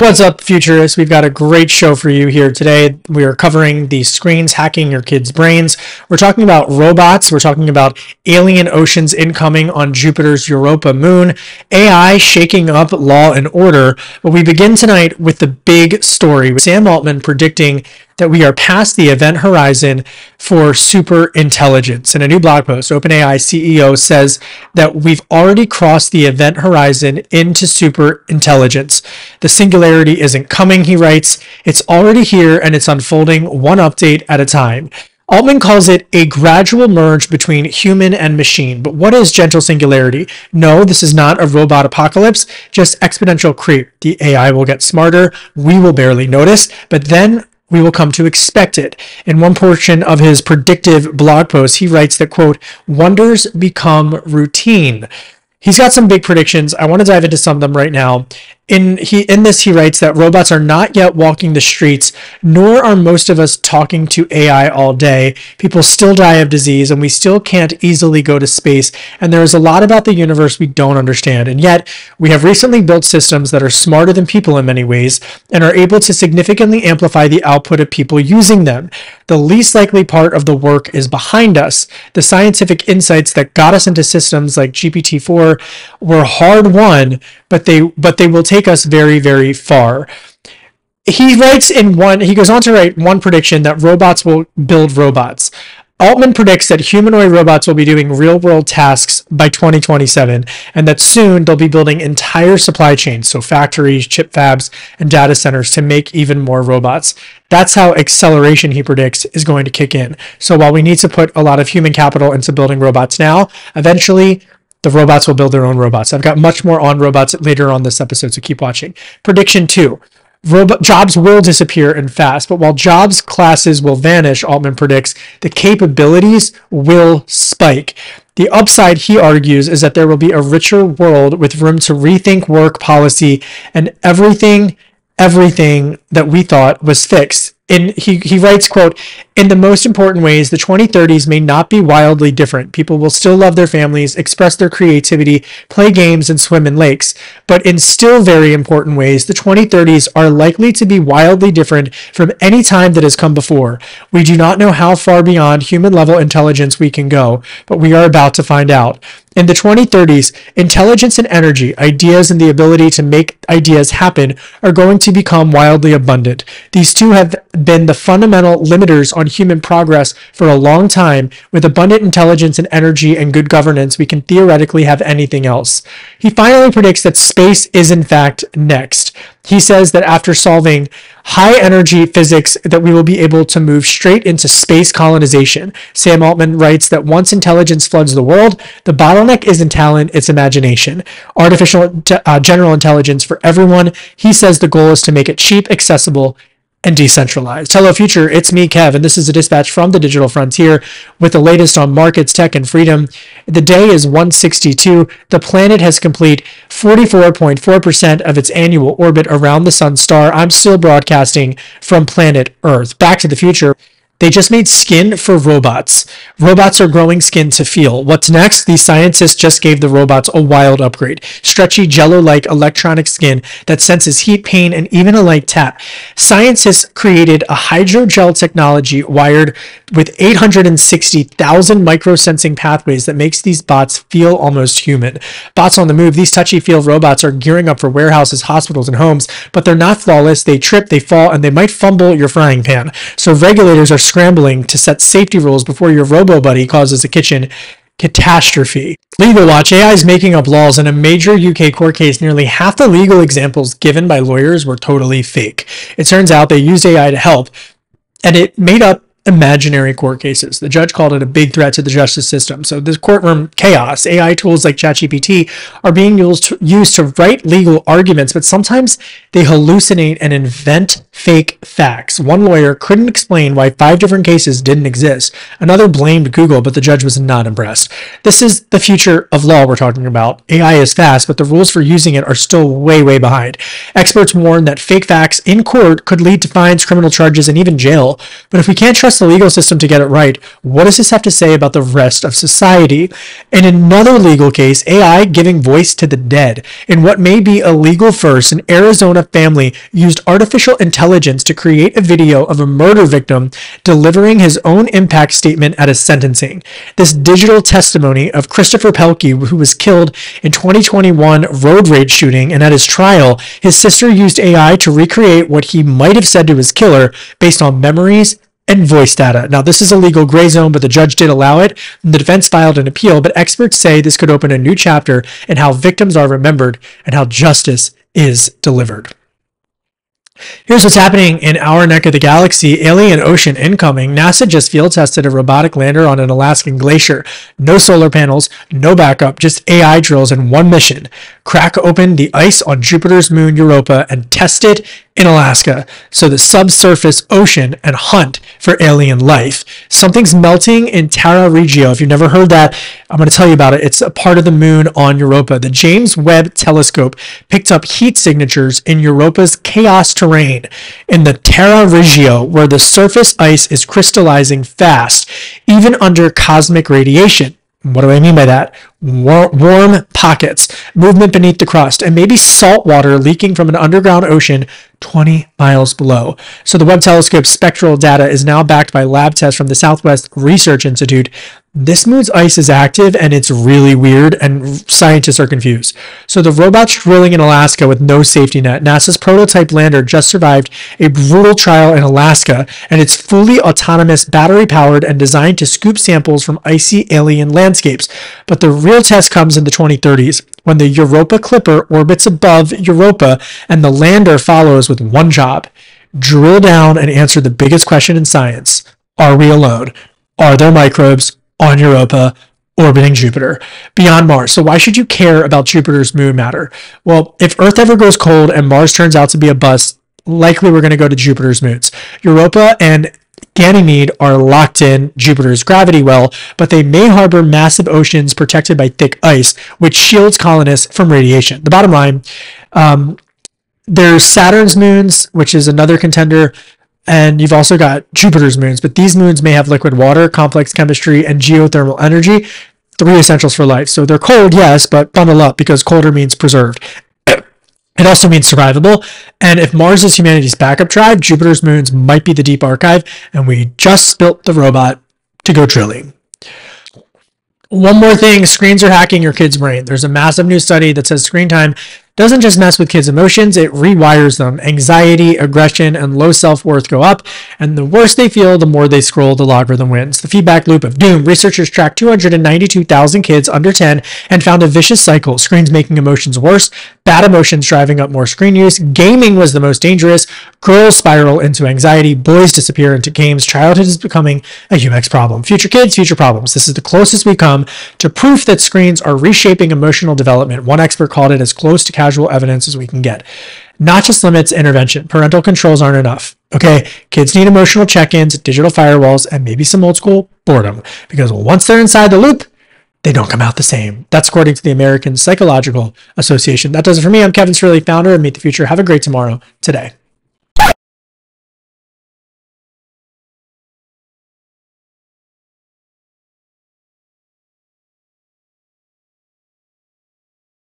What's up, futurists? We've got a great show for you here today. We are covering the screens hacking your kids' brains. We're talking about robots. We're talking about alien oceans incoming on Jupiter's Europa moon, AI shaking up law and order. But we begin tonight with the big story. With Sam Altman predicting that we are past the event horizon for super intelligence. In a new blog post, OpenAI CEO says that we've already crossed the event horizon into super intelligence. The singularity isn't coming, he writes. It's already here and it's unfolding one update at a time. Altman calls it a gradual merge between human and machine. But what is gentle singularity? No, this is not a robot apocalypse, just exponential creep. The AI will get smarter, we will barely notice, but then we will come to expect it. In one portion of his predictive blog post, he writes that, quote, wonders become routine. He's got some big predictions. I want to dive into some of them right now in he in this he writes that robots are not yet walking the streets nor are most of us talking to ai all day. People still die of disease and we still can't easily go to space. And there is a lot about the universe we don't understand. And yet we have recently built systems that are smarter than people in many ways and are able to significantly amplify the output of people using them. The least likely part of the work is behind us. The scientific insights that got us into systems like gpt-4 were hard won but they but they will take take us very, very far. He writes in one, he goes on to write one prediction that robots will build robots. Altman predicts that humanoid robots will be doing real world tasks by 2027, and that soon they'll be building entire supply chains, so factories, chip fabs, and data centers to make even more robots. That's how acceleration, he predicts, is going to kick in. So while we need to put a lot of human capital into building robots now, eventually the robots will build their own robots. I've got much more on robots later on this episode, so keep watching. Prediction two. Robot jobs will disappear and fast, but while jobs classes will vanish, Altman predicts the capabilities will spike. The upside, he argues, is that there will be a richer world with room to rethink work policy and everything, everything that we thought was fixed in he, he writes quote in the most important ways the 2030s may not be wildly different. People will still love their families express their creativity play games and swim in lakes. But in still very important ways the 2030s are likely to be wildly different from any time that has come before. We do not know how far beyond human level intelligence we can go but we are about to find out. In the 2030s, intelligence and energy, ideas and the ability to make ideas happen, are going to become wildly abundant. These two have been the fundamental limiters on human progress for a long time. With abundant intelligence and energy and good governance, we can theoretically have anything else. He finally predicts that space is in fact next. He says that after solving high energy physics that we will be able to move straight into space colonization. Sam Altman writes that once intelligence floods the world, the bottleneck isn't talent, it's imagination. Artificial uh, general intelligence for everyone. He says the goal is to make it cheap, accessible, and decentralized. Hello, future. It's me, Kev, and this is a dispatch from the digital frontier with the latest on markets, tech, and freedom. The day is 162. The planet has complete 44.4% of its annual orbit around the sun star. I'm still broadcasting from planet Earth. Back to the future. They just made skin for robots. Robots are growing skin to feel. What's next? These scientists just gave the robots a wild upgrade. Stretchy, jello-like electronic skin that senses heat, pain, and even a light tap. Scientists created a hydrogel technology wired with 860,000 micro-sensing pathways that makes these bots feel almost human. Bots on the move, these touchy-feel robots are gearing up for warehouses, hospitals, and homes, but they're not flawless. They trip, they fall, and they might fumble your frying pan. So regulators are scrambling to set safety rules before your robo buddy causes a kitchen catastrophe. Legal Watch AI is making up laws in a major UK court case. Nearly half the legal examples given by lawyers were totally fake. It turns out they used AI to help, and it made up imaginary court cases. The judge called it a big threat to the justice system. So this courtroom chaos, AI tools like ChatGPT are being used to, used to write legal arguments, but sometimes they hallucinate and invent fake facts. One lawyer couldn't explain why five different cases didn't exist. Another blamed Google, but the judge was not impressed. This is the future of law we're talking about. AI is fast, but the rules for using it are still way, way behind. Experts warn that fake facts in court could lead to fines, criminal charges, and even jail. But if we can't trust the legal system to get it right, what does this have to say about the rest of society? In another legal case, AI giving voice to the dead. In what may be a legal first, an Arizona family used artificial intelligence to create a video of a murder victim delivering his own impact statement at a sentencing. This digital testimony of Christopher Pelkey, who was killed in 2021 road rage shooting, and at his trial, his sister used AI to recreate what he might have said to his killer based on memories and voice data. Now, this is a legal gray zone, but the judge did allow it. The defense filed an appeal, but experts say this could open a new chapter in how victims are remembered and how justice is delivered. Here's what's happening in our neck of the galaxy. Alien ocean incoming. NASA just field tested a robotic lander on an Alaskan glacier. No solar panels, no backup, just AI drills and one mission. Crack open the ice on Jupiter's moon Europa and test it in Alaska. So the subsurface ocean and hunt for alien life. Something's melting in Tara Regio. If you've never heard that, I'm going to tell you about it. It's a part of the moon on Europa. The James Webb Telescope picked up heat signatures in Europa's chaos terrain in the Tara Regio, where the surface ice is crystallizing fast, even under cosmic radiation. What do I mean by that? Warm pockets, movement beneath the crust, and maybe salt water leaking from an underground ocean 20 miles below. So the Webb telescope's spectral data is now backed by lab tests from the Southwest Research Institute. This moon's ice is active and it's really weird, and scientists are confused. So the robot's drilling in Alaska with no safety net. NASA's prototype lander just survived a brutal trial in Alaska, and it's fully autonomous, battery powered, and designed to scoop samples from icy alien landscapes. But the real test comes in the 2030s when the Europa Clipper orbits above Europa and the lander follows with one job drill down and answer the biggest question in science Are we alone? Are there microbes on Europa orbiting Jupiter beyond Mars? So, why should you care about Jupiter's moon matter? Well, if Earth ever goes cold and Mars turns out to be a bust, likely we're going to go to Jupiter's moons. Europa and Ganymede are locked in Jupiter's gravity well, but they may harbor massive oceans protected by thick ice, which shields colonists from radiation. The bottom line um, there's Saturn's moons, which is another contender, and you've also got Jupiter's moons, but these moons may have liquid water, complex chemistry, and geothermal energy. Three essentials for life. So they're cold, yes, but bundle up because colder means preserved. It also means survivable. And if Mars is humanity's backup drive, Jupiter's moons might be the deep archive, and we just built the robot to go drilling. One more thing screens are hacking your kid's brain. There's a massive new study that says screen time doesn't just mess with kids' emotions, it rewires them. Anxiety, aggression, and low self worth go up, and the worse they feel, the more they scroll, the logarithm wins. The feedback loop of doom. Researchers tracked 292,000 kids under 10 and found a vicious cycle screens making emotions worse, bad emotions driving up more screen use. Gaming was the most dangerous. Girls spiral into anxiety, boys disappear into games. Childhood is becoming a UX problem. Future kids, future problems. This is the closest we come to proof that screens are reshaping emotional development. One expert called it as close to casual evidence as we can get. Not just limits, intervention. Parental controls aren't enough. Okay, kids need emotional check ins, digital firewalls, and maybe some old school boredom. Because once they're inside the loop, they don't come out the same. That's according to the American Psychological Association. That does it for me. I'm Kevin Cirilli, founder of Meet the Future. Have a great tomorrow today.